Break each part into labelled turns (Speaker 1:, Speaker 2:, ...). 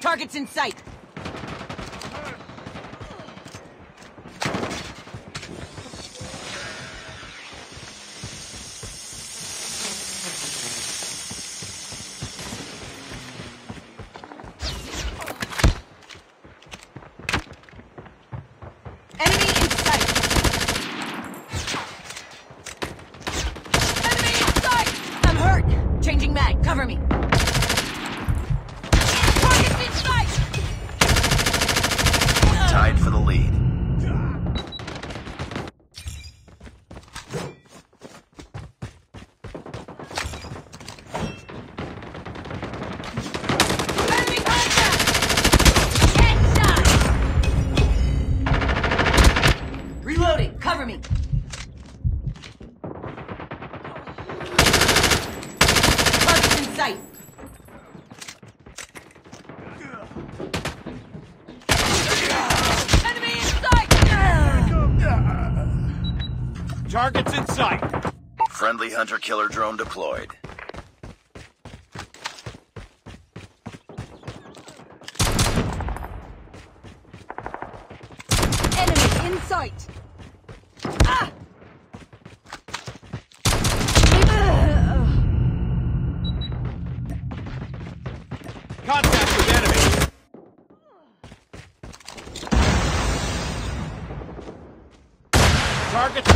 Speaker 1: Targets in sight. Changing mag. Cover me. Cover me. Targets in sight. Enemy in sight.
Speaker 2: Targets in sight.
Speaker 3: Friendly hunter-killer drone deployed.
Speaker 1: Enemy in sight.
Speaker 2: Contact with enemy. Targets.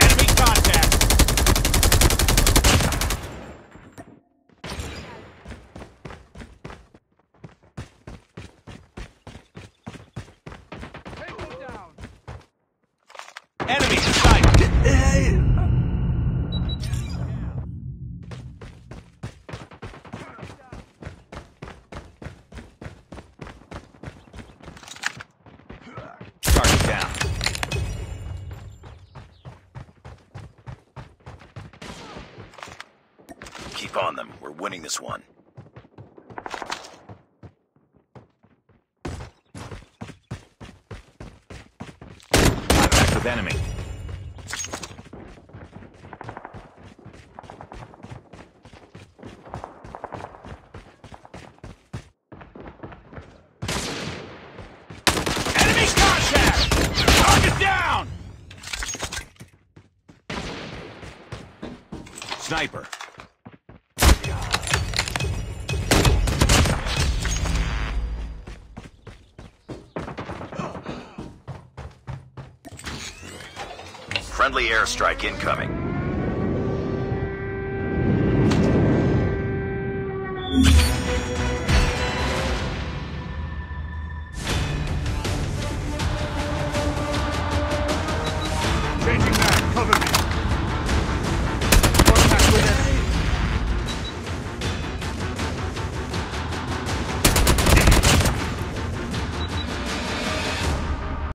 Speaker 2: Enemy contact. Sight.
Speaker 3: Keep on them. We're winning this one.
Speaker 2: Contact with enemy. Enemy Friendly airstrike incoming. Changing
Speaker 3: back, cover me.